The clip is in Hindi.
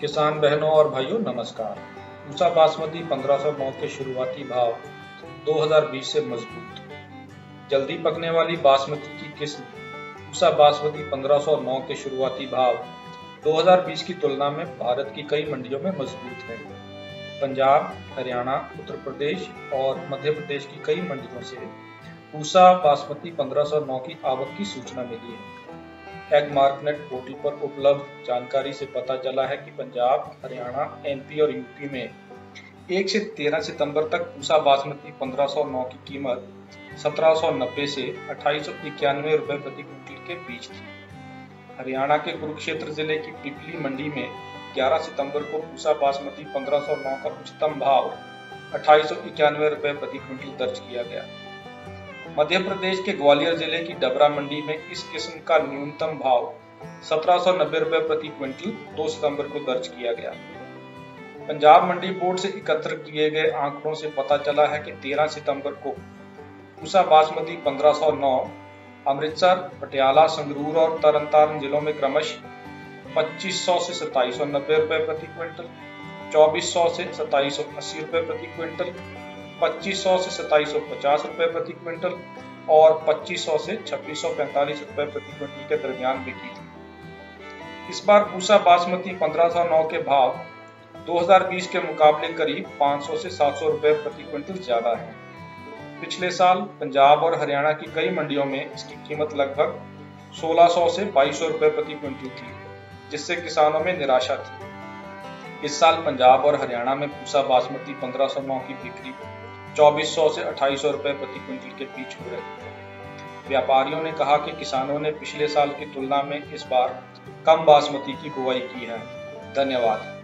किसान बहनों और भाइयों, नमस्कार। पूसा बासमती 1509 के शुरुआती भाव 2020 से मज़बूत। जल्दी पकने वाली बासमती की किस्म पूसा बासमती 1509 के शुरुआती भाव 2020 की तुलना में भारत की कई मंडियों में मज़बूत है। पंजाब, हरियाणा, उत्तर प्रदेश और मध्य प्रदेश की कई मंडियों से पूसा बासमती 1509 की आवक की सूचना मिली है। एग मार्कनेट पोर्टल पर उपलब्ध जानकारी से पता चला है कि पंजाब, हरियाणा एमपी और यूपी में एक से तेरह सितंबर तक पूसा बासमती 1509 की कीमत 1790 से अट्ठाईस रुपए प्रति क्विंटल के बीच थी। हरियाणा के कुरुक्षेत्र ज़िले की पिपली मंडी में 11 सितंबर को पूसा बासमती 1509 का उच्चतम भाव अट्ठाईस रुपए प्रति क्विंटल दर्ज किया गया। मध्य प्रदेश के ग्वालियर ज़िले की डबरा मंडी में इस किस्म का न्यूनतम भाव सत्रह सौ नब्बे प्रति क्विंटल 2 सितंबर को दर्ज किया गया। पंजाब मंडी बोर्ड से एकत्र किए गए आंकड़ों से पता चला है कि 13 सितंबर को पूसा बासमती 1509 अमृतसर, पटियाला, संगरूर और तरनतारन जिलों में क्रमश 2500 से सताईस रुपए प्रति क्विंटल 2400 से सताईस रुपए प्रति क्विंटल 2500 से सताईस रुपए प्रति क्विंटल और 2500 से छब्बीस रुपए प्रति क्विंटल के दरमियान बिकी थी। इस बार पूसा बासमती 1509 के भाव 2020 के मुकाबले करीब 500 से 700 रुपए प्रति क्विंटल ज़्यादा है। पिछले साल पंजाब और हरियाणा की कई मंडियों में इसकी कीमत लगभग 1600 से 2200 रुपए प्रति क्विंटल थी, जिससे किसानों में निराशा थी। इस साल पंजाब और हरियाणा में पूसा बासमती 1509 की बिक्री 2400 से 2800 रुपए प्रति क्विंटल के बीच हो रहे व्यापारियों ने कहा कि किसानों ने पिछले साल की तुलना में इस बार कम बासमती की बुआई की है। धन्यवाद।